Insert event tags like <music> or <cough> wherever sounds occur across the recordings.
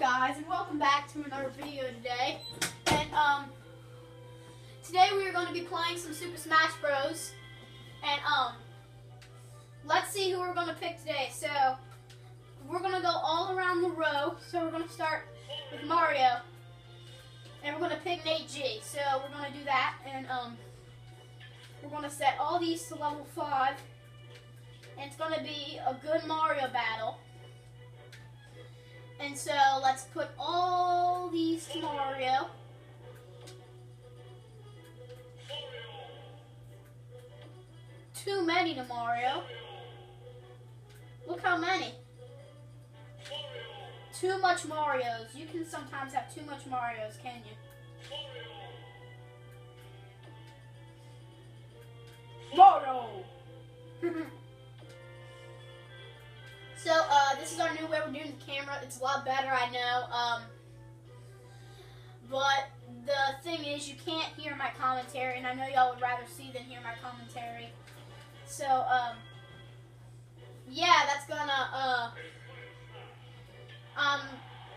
Guys and welcome back to another video today. And um today we are going to be playing some Super Smash Bros. And um let's see who we're going to pick today. So we're going to go all around the row. So we're going to start with Mario. And we're going to pick Nate G. So we're going to do that and um we're going to set all these to level 5. And it's going to be a good Mario battle. And so let's put all these to Mario. Too many to Mario. Look how many. Too much Marios. You can sometimes have too much Marios, can you? Mario! <laughs> So, uh, this is our new way we're doing the camera. It's a lot better, I know. Um, but the thing is, you can't hear my commentary, and I know y'all would rather see than hear my commentary. So, um, yeah, that's gonna, uh, um,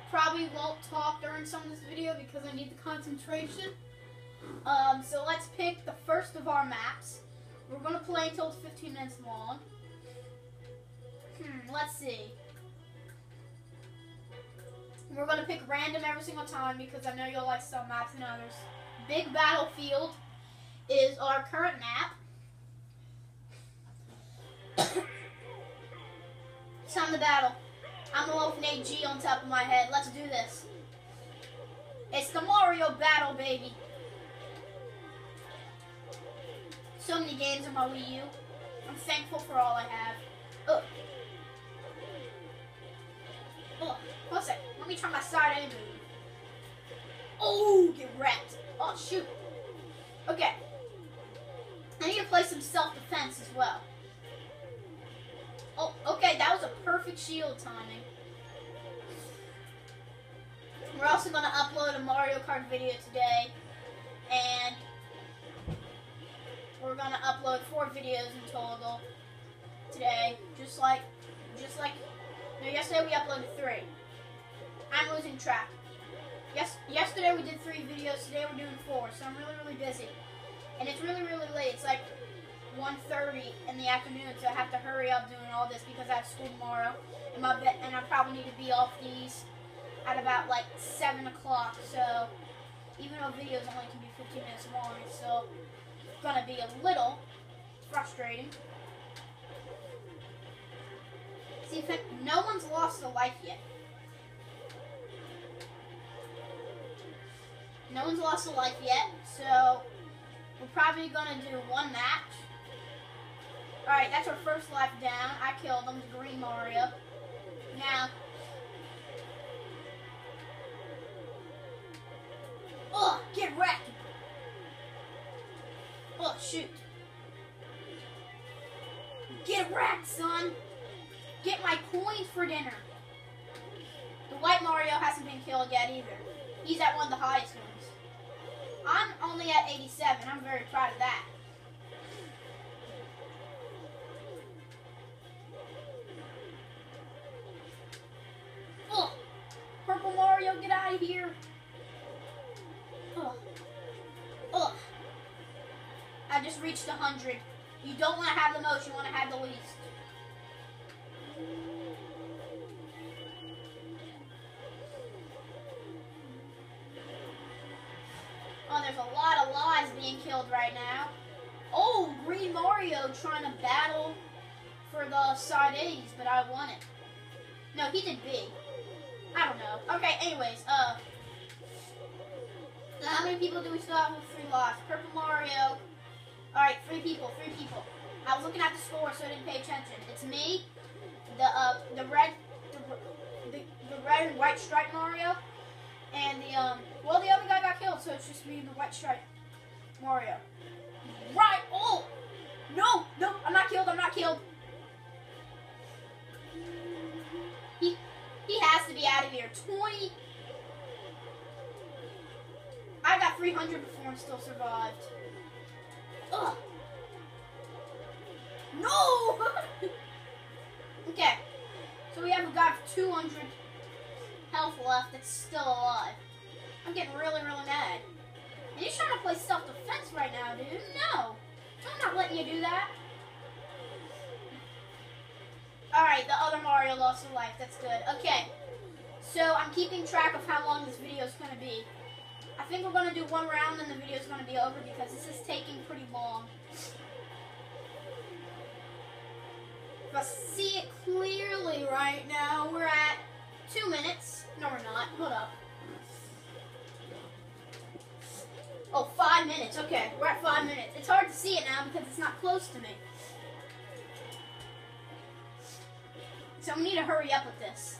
probably won't talk during some of this video because I need the concentration. Um, so let's pick the first of our maps. We're gonna play until it's 15 minutes long. Hmm, let's see. We're going to pick random every single time because I know you'll like some maps and others. Big Battlefield is our current map. <coughs> time to battle. I'm alone with Nate G on top of my head. Let's do this. It's the Mario battle, baby. So many games on my Wii U. I'm thankful for all I have. Ugh. Let me try my side A move. Oh, get wrecked. Oh, shoot. Okay. I need to play some self-defense as well. Oh, okay, that was a perfect shield timing. We're also going to upload a Mario Kart video today. And we're going to upload four videos in total today. Just like, just like no, yesterday we uploaded three. I'm losing track. Yes, yesterday we did three videos. Today we're doing four. So I'm really, really busy, and it's really, really late. It's like 1.30 in the afternoon, so I have to hurry up doing all this because I have school tomorrow, and my and I probably need to be off these at about like seven o'clock. So even though videos only can be 15 minutes long, it's still gonna be a little frustrating. See if it, no one's lost a life yet. No one's lost a life yet, so we're probably gonna do one match. Alright, that's our first life down. I killed him, the Green Mario. Now, Oh, get wrecked! Oh, shoot. Get wrecked, son! Get my coins for dinner. The white Mario hasn't been killed yet either. He's at one of the highest ones. I'm only at 87. I'm very proud of that. Ugh. Purple Mario, get out of here. Ugh. Ugh. I just reached 100. You don't want to have the most, you want to have the least. Killed right now. Oh, Green Mario trying to battle for the side A's, but I won it. No, he did big. I don't know. Okay, anyways, uh, how many people do we still have with three lives? Purple Mario. Alright, three people, three people. I was looking at the score, so I didn't pay attention. It's me, the uh, the red, the, the, the red and white stripe Mario, and the um, well, the other guy got killed, so it's just me and the white stripe Mario. Right? Oh, no, no, I'm not killed. I'm not killed. He he has to be out of here. Twenty. I got 300 before and still survived. Ugh. No! <laughs> okay. So we have a guy with 200 health left that's still alive. I'm getting really, really mad. You're trying to play self-defense right now, dude. No. I'm not letting you do that. Alright, the other Mario lost a life. That's good. Okay. So I'm keeping track of how long this video is going to be. I think we're going to do one round and the video is going to be over because this is taking pretty long. If I see it clearly right now, we're at two minutes. No, we're not. Hold up. Oh, five minutes. Okay, we're at five minutes. It's hard to see it now because it's not close to me. So we need to hurry up with this.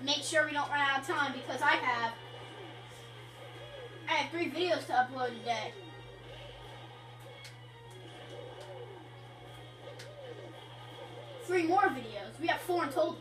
Make sure we don't run out of time because I have I have three videos to upload today. Three more videos. We have four in total.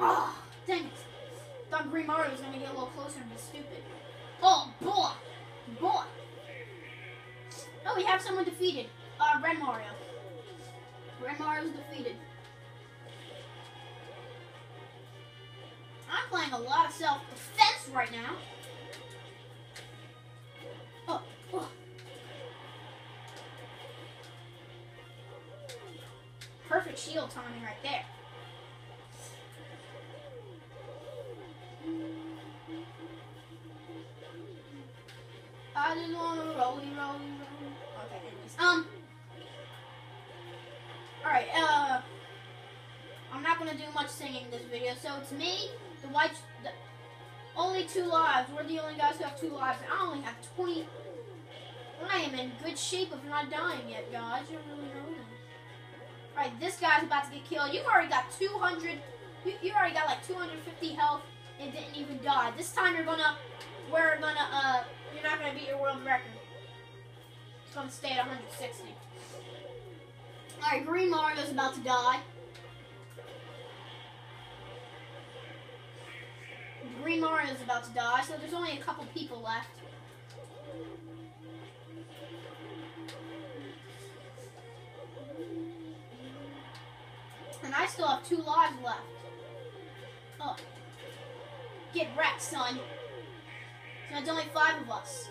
Oh, dang it. Thought Green Mario was gonna get a little closer and be stupid. Oh, boy! Boy! Oh, we have someone defeated. Uh, Red Mario. Red Mario's defeated. I'm playing a lot of self-defense right now. Oh, oh. Perfect shield timing right there. I just wanna rolly, rolly, rolly. Okay, anyways. Um. Alright, uh. I'm not gonna do much singing in this video, so it's me, the white. The, only two lives. We're the only guys who have two lives. I only have 20. I am in good shape of not dying yet, guys. You really know. Alright, this guy's about to get killed. You've already got 200. You, you already got like 250 health and didn't even die. This time you're gonna. We're gonna, uh. Not gonna beat your world record. It's gonna stay at 160. Alright, Green Mario's about to die. Green Mario's about to die, so there's only a couple people left. And I still have two lives left. Oh. Get wrecked, son. So it's only five of us.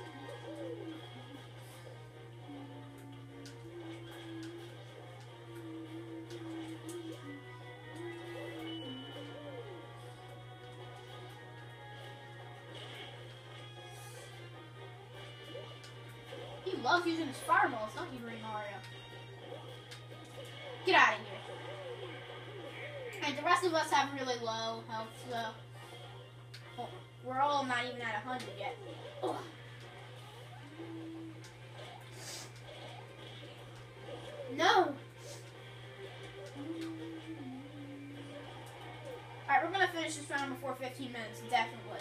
He loves using his fireballs, don't you, Green Mario? Get out of here. And the rest of us have really low health, so we're all not even at 100 yet. Ugh. No! Alright, we're gonna finish this round before 15 minutes, definitely.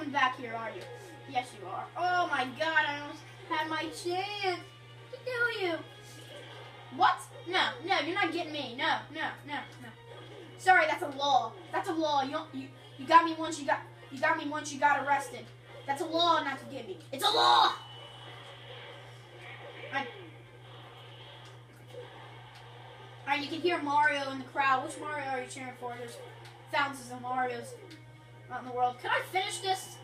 Coming back here, are you? Yes, you are. Oh my god, I almost had my chance to kill you. What? No, no, you're not getting me. No, no, no, no. Sorry, that's a law. That's a law. You, you, you got me once. You got, you got me once. You got arrested. That's a law not to get me. It's a law. I, Alright, you can hear Mario in the crowd. Which Mario are you cheering for? There's thousands of Marios in the world. Could I finish this?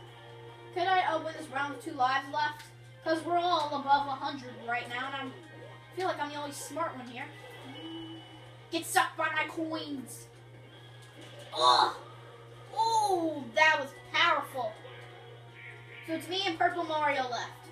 Could I uh, win this round with two lives left? Because we're all above 100 right now, and I feel like I'm the only smart one here. Get sucked by my coins. Ugh! Oh, that was powerful. So it's me and Purple Mario left.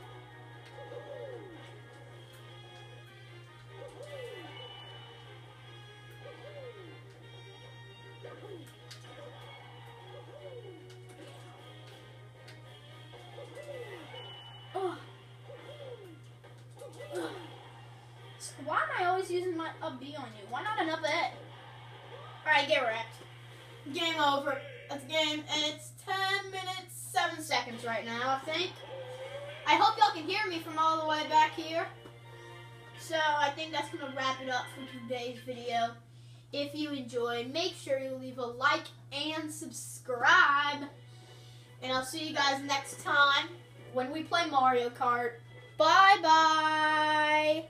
Always using my up B on you? Why not an up A? Alright, get wrecked. Game over. That's game, and it's 10 minutes, 7 seconds right now, I think. I hope y'all can hear me from all the way back here. So I think that's going to wrap it up for today's video. If you enjoyed, make sure you leave a like and subscribe. And I'll see you guys next time when we play Mario Kart. Bye bye.